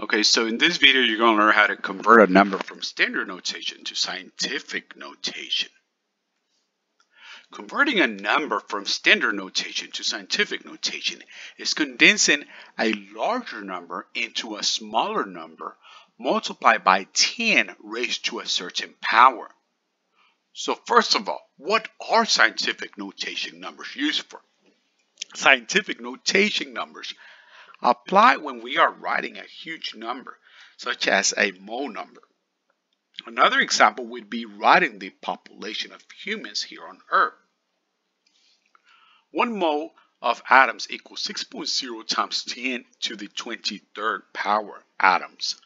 Okay, so in this video, you're going to learn how to convert a number from standard notation to scientific notation. Converting a number from standard notation to scientific notation is condensing a larger number into a smaller number multiplied by 10 raised to a certain power. So first of all, what are scientific notation numbers used for? Scientific notation numbers apply when we are writing a huge number, such as a mole number. Another example would be writing the population of humans here on Earth. One mole of atoms equals 6.0 times 10 to the 23rd power atoms.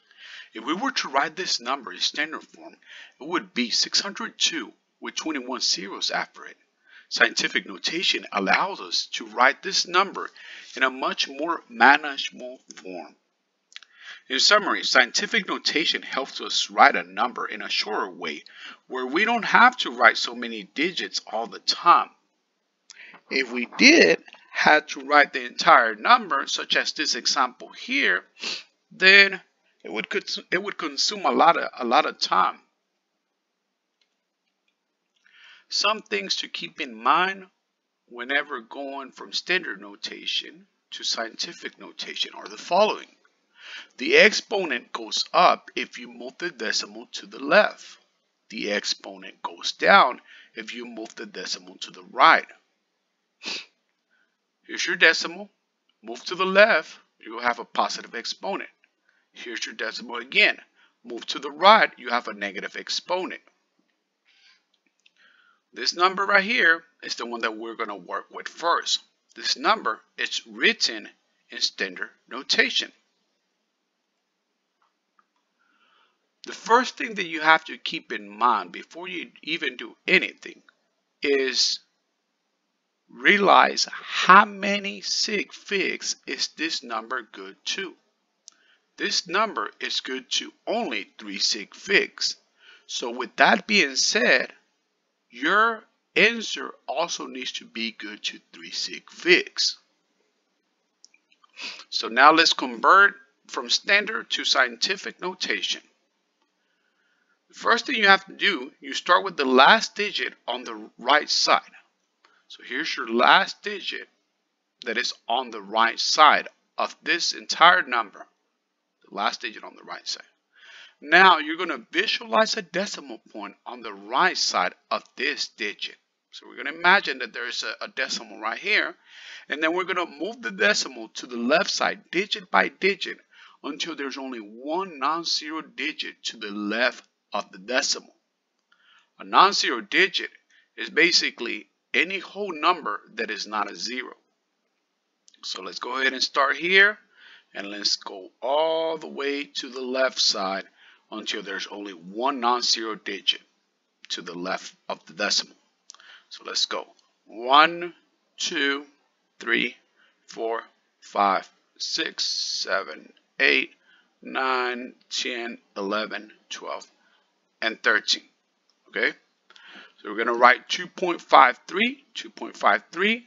If we were to write this number in standard form, it would be 602 with 21 zeros after it. Scientific notation allows us to write this number in a much more manageable form. In summary, scientific notation helps us write a number in a shorter way where we don't have to write so many digits all the time. If we did had to write the entire number, such as this example here, then it would it would consume a lot of a lot of time. Some things to keep in mind whenever going from standard notation to scientific notation are the following. The exponent goes up if you move the decimal to the left. The exponent goes down if you move the decimal to the right. Here's your decimal. Move to the left, you have a positive exponent. Here's your decimal again. Move to the right, you have a negative exponent. This number right here is the one that we're going to work with first. This number is written in standard notation. The first thing that you have to keep in mind before you even do anything is realize how many sig figs is this number good to. This number is good to only 3 sig figs. So with that being said, your answer also needs to be good to 3 sig figs. So now let's convert from standard to scientific notation. The first thing you have to do, you start with the last digit on the right side. So here's your last digit that is on the right side of this entire number. The last digit on the right side. Now you're going to visualize a decimal point on the right side of this digit. So we're going to imagine that there's a, a decimal right here. And then we're going to move the decimal to the left side digit by digit until there's only one non-zero digit to the left of the decimal. A non-zero digit is basically any whole number that is not a zero. So let's go ahead and start here and let's go all the way to the left side until there's only one non-zero digit to the left of the decimal. So let's go. 1, 2, 3, 4, 5, 6, 7, 8, 9, 10, 11, 12, and 13. Okay? So we're going to write 2.53, 2.53,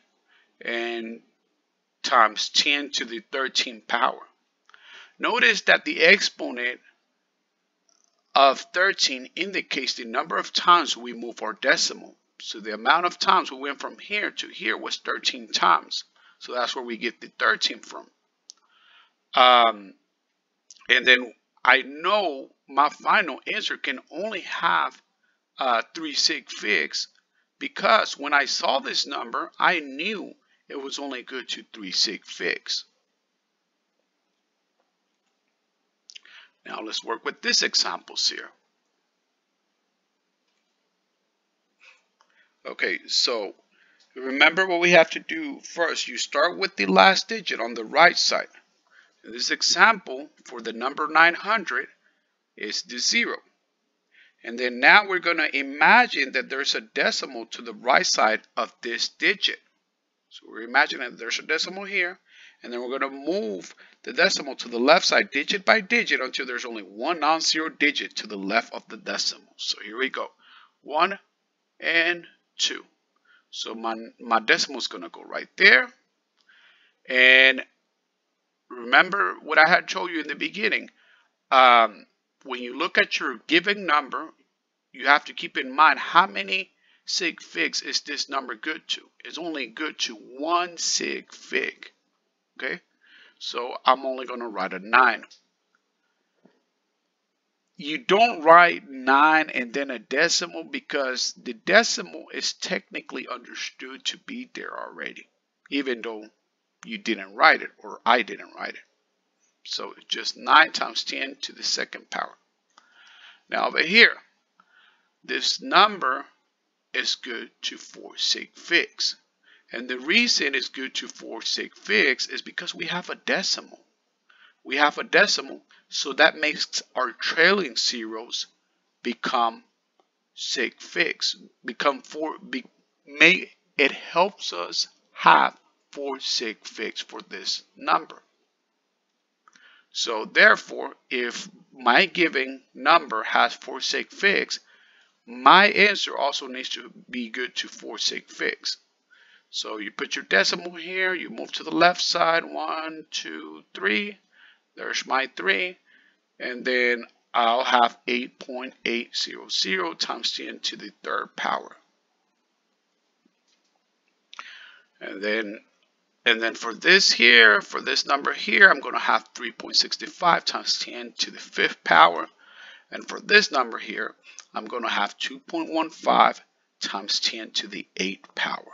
and times 10 to the 13th power. Notice that the exponent of 13 indicates the number of times we move our decimal. So the amount of times we went from here to here was 13 times. So that's where we get the 13 from. Um, and then I know my final answer can only have uh, three sig figs because when I saw this number, I knew it was only good to three sig figs. Now let's work with this examples here. Okay, so remember what we have to do first. You start with the last digit on the right side. In this example, for the number 900, is the zero. And then now we're going to imagine that there's a decimal to the right side of this digit. So we're imagining that there's a decimal here and then we're going to move the decimal to the left side digit by digit until there's only one non-zero digit to the left of the decimal. So here we go. 1 and 2. So my, my decimal is going to go right there. And remember what I had told you in the beginning. Um, when you look at your given number, you have to keep in mind how many sig figs is this number good to. It's only good to one sig fig. Okay, so I'm only going to write a 9. You don't write 9 and then a decimal because the decimal is technically understood to be there already, even though you didn't write it or I didn't write it. So it's just 9 times 10 to the second power. Now over here, this number is good to 4 sig figs. And the reason it's good to 4 sig figs is because we have a decimal. We have a decimal, so that makes our trailing zeros become sig figs. Become 4, be, may, it helps us have 4 sig figs for this number. So therefore, if my given number has 4 sig figs, my answer also needs to be good to 4 sig figs. So you put your decimal here, you move to the left side, one, two, three. There's my three. And then I'll have 8.800 times 10 to the third power. And then and then for this here, for this number here, I'm going to have 3.65 times 10 to the fifth power. And for this number here, I'm going to have 2.15 times 10 to the eighth power.